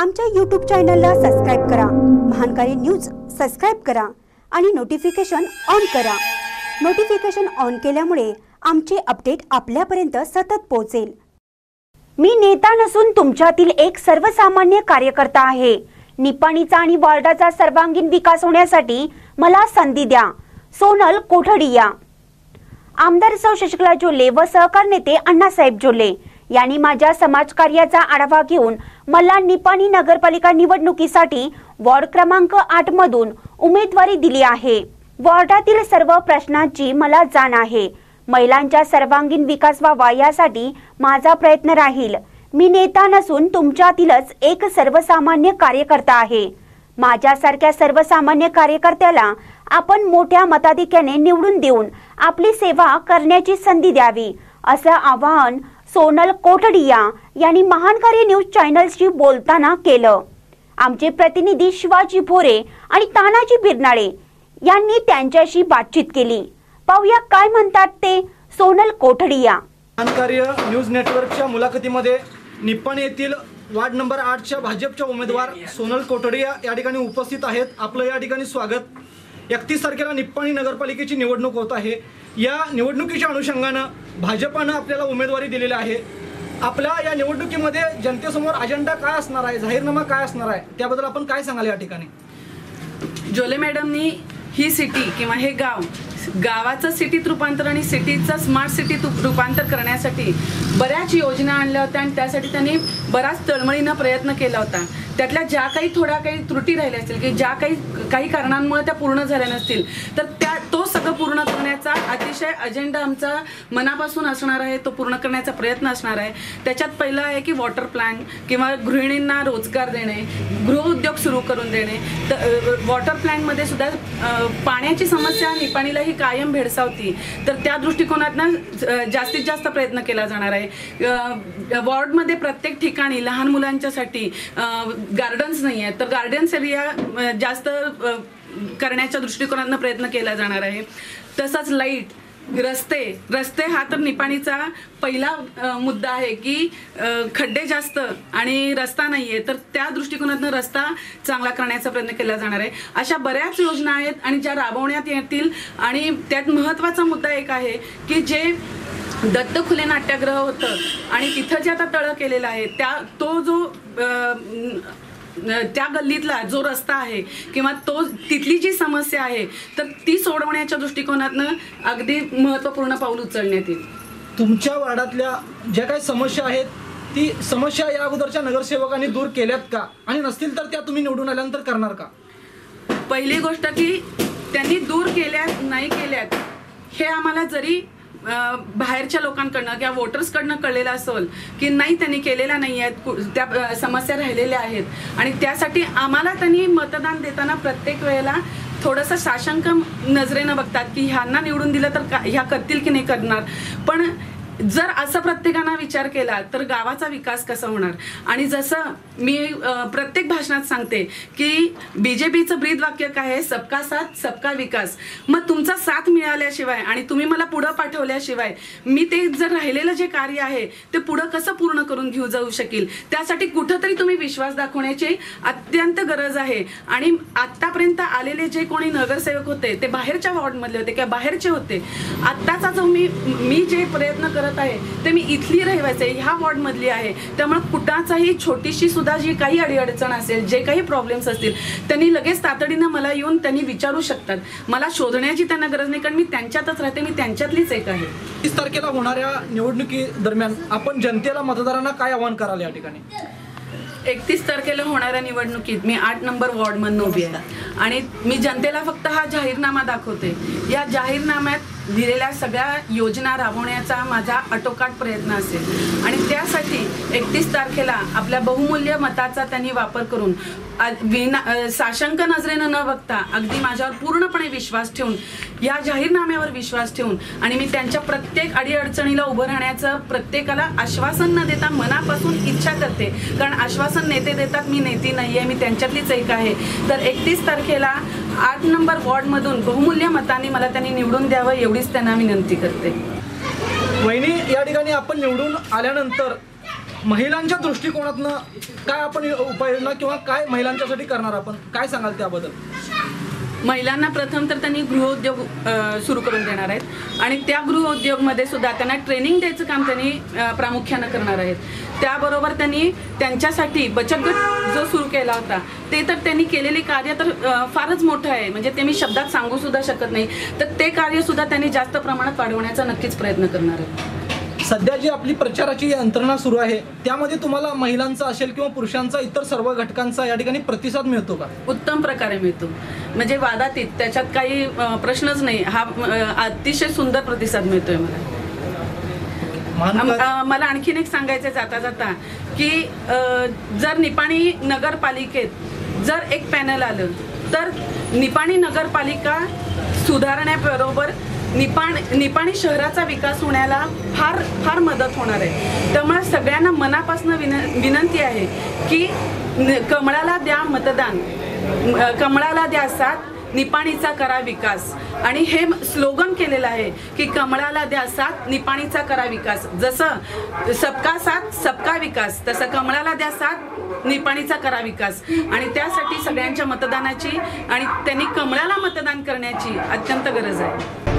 आमच्या यूट्यूब चॅनलला सबस्क्राईब करा. महानकारी न्यूज सबस्क्राईब करा आणि नोटिफिकेशन ऑन करा. नोटिफिकेशन ऑन केल्यामुळे आमचे अपडेट आपल्यापर्यंत सतत पोहोचेल. मी नेता नसून तुमच्यातील एक सर्वसामान्य कार्यकर्ता आहे. निपाणीचा आणि वॉर्डाचा सर्वांगीण विकास होण्यासाठी मला संधी द्या. सोनल कोठडिया. आमदार सौ शशिकला जोले व सहकार नेते अण्णासाहेब जोले यांनी माझ्या समाजकार्याचा आढावा घेऊन मला निपाणी नगरपालिका निवडणुकीसाठी वॉर्ड क्रमांक आठ मधून उमेदवारी दिली आहे. वॉर्डातील सर्व प्रश्नांची मला जाण आहे. महिलांचा सर्वांगीण विकास व्हावा यासाठी माझा प्रयत्न राहील. मी नेता नसून तुमच्यातीलच एक सर्वसामान्य कार्यकर्ता आहे. माझ्यासारख्या सर्वसामान्य कार्यकर्त्याला आपण मोठ्या मताधिक्याने निवडून देऊन आपली सेवा करण्याची संधी द्यावी असं आवाहन सोनल कोटडिया यांनी महानकारी न्यूज चॅनलशी बोलताना केलं. आमचे प्रतिनिधी शिवाजी भोरे आणि तानाजी बिरनाळे यांनी त्यांच्याशी बातचीत केली. पाहूया काय म्हणतात ते सोनल कोठडिया. महानकार्य न्यूज नेटवर्कच्या मुलाखतीमध्ये निप्पाणी येथील वार्ड नंबर आठच्या भाजपच्या उमेदवार सोनल कोठडिया या ठिकाणी उपस्थित आहेत. आपलं या ठिकाणी स्वागत. एकतीस तारखेला निप्पाणी नगरपालिकेची निवडणूक होत आहे. या निवडणुकीच्या अनुषंगानं भाजपानं आपल्याला उमेदवारी दिलेली आहे. आपल्या या निवडणुकीमध्ये जनतेसमोर अजेंडा काय असणार आहे? जाहीरनामा काय असणार आहे? त्याबद्दल आपण काय सांगाल या ठिकाणी? जोले मॅडमनी ही सिटी किंवा हे गाव गावाचं सिटीत रूपांतर आणि सिटीचं स्मार्ट सिटीत रूपांतर करण्यासाठी बऱ्याच योजना आणल्या होत्या आणि त्यासाठी त्यांनी बराच तळमळीनं प्रयत्न केला होता. त्यातल्या ज्या काही थोड्या काही त्रुटी राहिल्या असतील की ज्या काही काही कारणांमुळे त्या पूर्ण झाल्या नसतील तर तो सगळं पूर्ण करण्याचा अतिशय अजेंडा आमचा मनापासून असणार आहे तो पूर्ण करण्याचा प्रयत्न असणार आहे. त्याच्यात पहिलं आहे की वॉटर प्लॅन किंवा गृहिणींना रोजगार देणे गृहउद्योग सुरू करून देणे. तर वॉटर प्लॅनमध्ये सुद्धा पाण्याची समस्या निपाणीला ही कायम भेडसावती. तर त्या दृष्टिकोनातनं जास्तीत जास्त प्रयत्न केला जाणार आहे. वॉर्डमध्ये प्रत्येक ठिकाणी लहान मुलांच्यासाठी गार्डन्स नाही आहेत तर गार्डन्स एरिया जास्त करण्याच्या दृष्टिकोनातनं प्रयत्न केला जाणार आहे. तसंच लाइट रस्ते रस्ते हा तर निपाणीचा पहिला मुद्दा आहे की खड्डे जास्त आणि रस्ता नाहीये तर त्या दृष्टिकोनातनं रस्ता चांगला करण्याचा प्रयत्न केला जाणार आहे. अशा बऱ्याच योजना आहेत आणि ज्या राबवण्यात येतील आणि त्यात महत्त्वाचा मुद्दा एक आहे की जे दत्त खुले नाट्यग्रह होतं आणि तिथं जे आता तळं केलेलं आहे त्या तो जो त्या गल्लीतला जो रस्ता आहे किंवा तो तिथली जी समस्या आहे तर ती सोडवण्याच्या दृष्टिकोनातनं अगदी महत्त्वपूर्ण पाऊल उचलण्यात येईल. तुमच्या वार्डातल्या ज्या काही समस्या आहेत ती समस्या या अगोदरच्या नगरसेवकांनी दूर केल्यात का? आणि नसतील तर त्या तुम्ही निवडून आल्यानंतर करणार का? पहिली गोष्ट की त्यांनी दूर केल्यात नाही केल्यात हे आम्हाला जरी बाहेरच्या लोकांकडनं किंवा वोटर्सकडनं कळलेलं असेल की नाही त्यांनी केलेल्या नाही आहेत त्या समस्या राहिलेल्या आहेत. आणि त्यासाठी आम्हाला त्यांनी मतदान देताना प्रत्येक वेळेला थोडंसं साशंक नजरेनं बघतात की ह्यांना निवडून दिलं तर ह्या करतील की नाही करणार. पण जर असं प्रत्येकानं विचार केला तर गावाचा विकास कसा होणार? आणि जसं मी प्रत्येक भाषणात सांगते की बीजेपीचं ब्रीद वाक्य काय आहे? सबका साथ सबका विकास. मग तुमचा साथ मिळाल्याशिवाय आणि तुम्ही मला पुढं पाठवल्याशिवाय मी ते जर राहिलेलं जे कार्य आहे ते पुढं कसं पूर्ण करून घेऊ जाऊ शकेल? त्यासाठी कुठंतरी तुम्ही विश्वास दाखवण्याची अत्यंत गरज आहे. आणि आत्तापर्यंत आलेले जे कोणी नगरसेवक होते ते बाहेरच्या वॉर्डमधले होते किंवा बाहेरचे होते आत्ताचा जो मी मी जे प्रयत्न करत करत आहे. ते मी इथली रहिवासी आहे ह्या वॉर्डमधली आहे. त्यामुळे कुणाचाही छोटीशी सुद्धा जी काही अडीअडचण असेल जे काही प्रॉब्लेम्स असतील त्यांनी लगेच तातडीनं मला येऊन त्यांनी विचारू शकतात. मला शोधण्याची त्यांना गरज नाही कारण मी त्यांच्यातच राहते मी त्यांच्यातलीच एक आहे. तीस तारखेला होणाऱ्या निवडणुकी दरम्यान आपण जनतेला मतदारांना काय आवाहन कराल या ठिकाणी? एकतीस तारखेला होणाऱ्या निवडणुकीत मी आठ नंबर वॉर्डमधून उभी आहे. आणि मी जनतेला फक्त हा जाहीरनामा दाखवते. या जाहीरनाम्यात दिलेल्या सगळ्या योजना राबवण्याचा माझा अटोकाट प्रयत्न असेल. आणि त्यासाठी एकतीस तारखेला आपल्या बहुमूल्य मताचा त्यांनी वापर करून विना साशंक नजरेनं न बघता अगदी माझ्यावर पूर्णपणे विश्वास ठेवून या जाहीरनाम्यावर विश्वास ठेवून आणि मी त्यांच्या प्रत्येक अडीअडचणीला उभं राहण्याचं प्रत्येकाला आश्वासन न देता मनापासून इच्छा करते. कारण आश्वासन नेते देतात मी नेती नाही आहे मी त्यांच्यातलीच एक आहे. तर एकतीस तारखेला आठ नंबर वॉर्डमधून बहुमूल्य मताने मला त्यांनी निवडून द्यावं एवढीच त्यांना विनंती करते. वहिनी या ठिकाणी आपण निवडून आल्यानंतर महिलांच्या दृष्टिकोनातनं काय आपण उपाययोजना किंवा काय महिलांच्यासाठी करणार आपण? काय सांगाल त्याबद्दल? महिलांना प्रथम तर त्यांनी गृहउद्योग सुरू करून देणार आहेत. आणि त्या गृहउद्योगमध्ये सुद्धा त्यांना ट्रेनिंग द्यायचं काम त्यांनी प्रामुख्यानं करणार आहेत. त्याबरोबर त्यांनी त्यांच्यासाठी बचत गट जो सुरू केला होता ते तर त्यांनी केलेले कार्य तर फारच मोठं आहे. म्हणजे ते मी शब्दात सांगू सुद्धा शकत नाही. तर ते कार्यसुद्धा त्यांनी जास्त प्रमाणात वाढवण्याचा नक्कीच प्रयत्न करणार आहेत. सध्या जी आपली प्रचाराची यंत्रणा सुरू आहे त्यामध्ये तुम्हाला महिलांचा असेल किंवा पुरुषांचा इतर सर्व घटकांचा या ठिकाणी प्रतिसाद मिळतो का? उत्तम प्रकारे मिळतो. म्हणजे वादातीत त्याच्यात काही प्रश्नच नाही. हा अतिशय सुंदर प्रतिसाद मिळतोय मला. मला आणखीन एक सांगायचं जाता जाता की जर निपाणी नगरपालिकेत जर एक पॅनल आलं तर निपाणी नगरपालिका सुधारण्याबरोबर निपाण निपाणी शहराचा विकास होण्याला फार फार मदत होणार आहे. त्यामुळे सगळ्यांना मनापासून विन विनंती आहे की न- कमळाला द्या मतदान. कमळाला द्या साथ निपाणीचा करा विकास. आणि हे स्लोगन केलेलं आहे की कमळाला द्या साथ निपाणीचा करा विकास. जसं सबका साथ सबका विकास. तसं कमळाला द्या साथ निपाणीचा करा विकास. आणि त्यासाठी सगळ्यांच्या मतदानाची आणि त्यांनी कमळाला मतदान करण्याची अत्यंत गरज आहे.